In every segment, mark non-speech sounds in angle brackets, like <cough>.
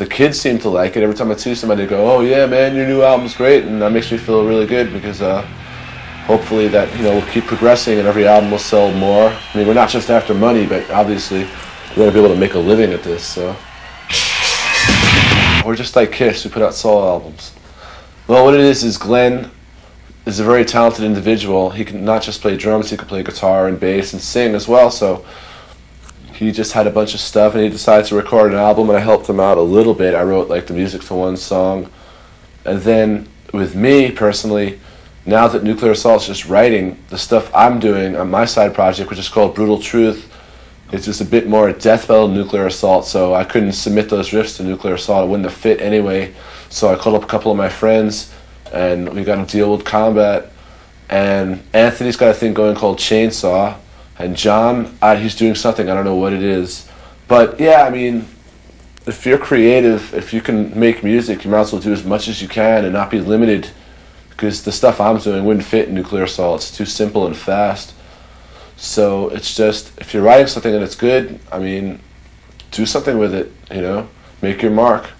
the kids seem to like it. Every time I see somebody, they go, "Oh yeah, man, your new album's great," and that makes me feel really good because uh, hopefully that you know we'll keep progressing and every album will sell more. I mean, we're not just after money, but obviously we're gonna be able to make a living at this. So we're just like Kiss. We put out solo albums. Well, what it is is Glenn is a very talented individual. He can not just play drums, he can play guitar and bass and sing as well. So he just had a bunch of stuff and he decided to record an album and I helped him out a little bit. I wrote like the music to one song. And then with me personally, now that Nuclear Assault's just writing the stuff I'm doing on my side project, which is called Brutal Truth, it's just a bit more a death metal Nuclear Assault, so I couldn't submit those riffs to Nuclear Assault. It wouldn't have fit anyway. So I called up a couple of my friends and we got a deal with combat. And Anthony's got a thing going called Chainsaw, and John, uh, he's doing something. I don't know what it is, but yeah, I mean, if you're creative, if you can make music, you might as well do as much as you can and not be limited. Because the stuff I'm doing wouldn't fit in nuclear assault. It's too simple and fast. So it's just if you're writing something and it's good, I mean, do something with it. You know, make your mark.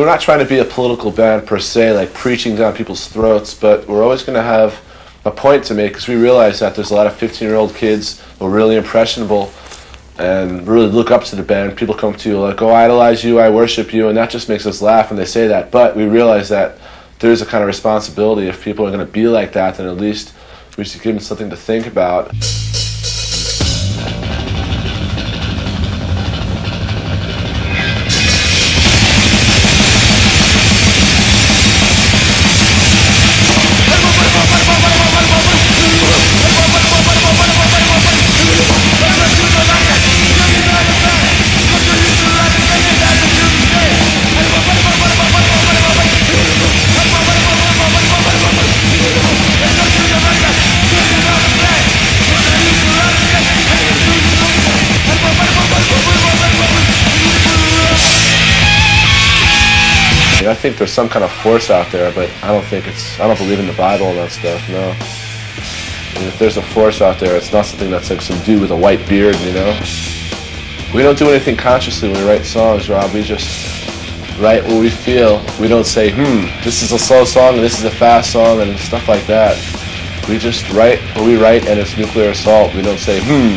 We're not trying to be a political band per se, like preaching down people's throats, but we're always going to have a point to make because we realize that there's a lot of 15 year old kids who are really impressionable and really look up to the band. People come to you like, oh, I idolize you, I worship you, and that just makes us laugh when they say that. But we realize that there's a kind of responsibility if people are going to be like that, then at least we should give them something to think about. Think there's some kind of force out there, but I don't think it's, I don't believe in the Bible and that stuff, no. If there's a force out there, it's not something that's like some dude with a white beard, you know? We don't do anything consciously when we write songs, Rob. We just write what we feel. We don't say, hmm, this is a slow song and this is a fast song and stuff like that. We just write what we write and it's nuclear assault. We don't say, hmm,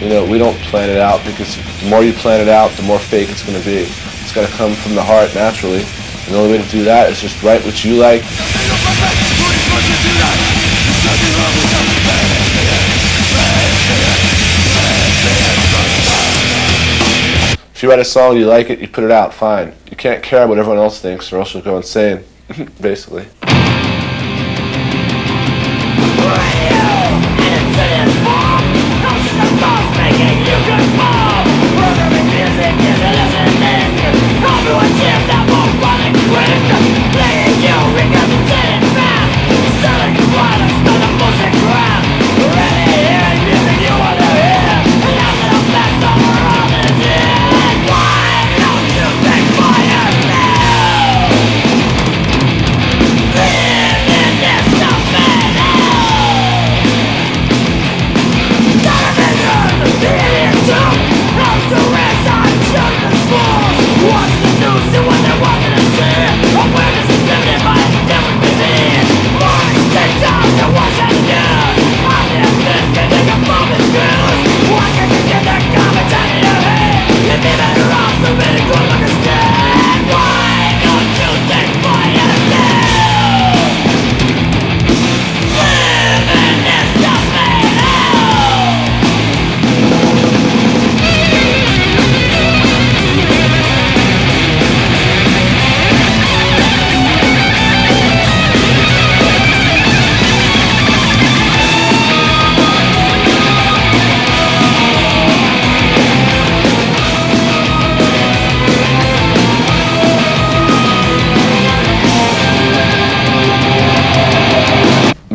you know, we don't plan it out because the more you plan it out, the more fake it's going to be. It's got to come from the heart naturally. And the only way to do that is just write what you like. If you write a song, you like it, you put it out, fine. You can't care what everyone else thinks or else you'll go insane, <laughs> basically. When I'm playing you, we got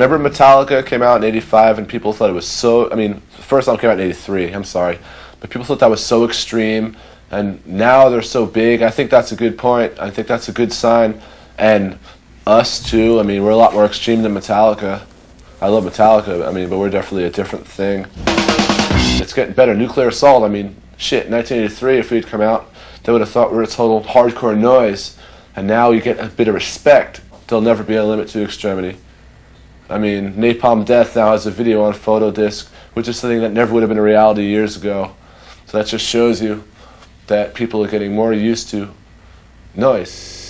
remember Metallica came out in '85 and people thought it was so. I mean, the first album came out in '83. I'm sorry, but people thought that was so extreme. And now they're so big. I think that's a good point. I think that's a good sign. And us too. I mean, we're a lot more extreme than Metallica. I love Metallica. I mean, but we're definitely a different thing. It's getting better. Nuclear Assault. I mean, shit. 1983, if we'd come out, they would have thought we were a total hardcore noise. And now you get a bit of respect. There'll never be a limit to extremity. I mean, Napalm Death now has a video on photo disc, which is something that never would have been a reality years ago. So that just shows you that people are getting more used to noise.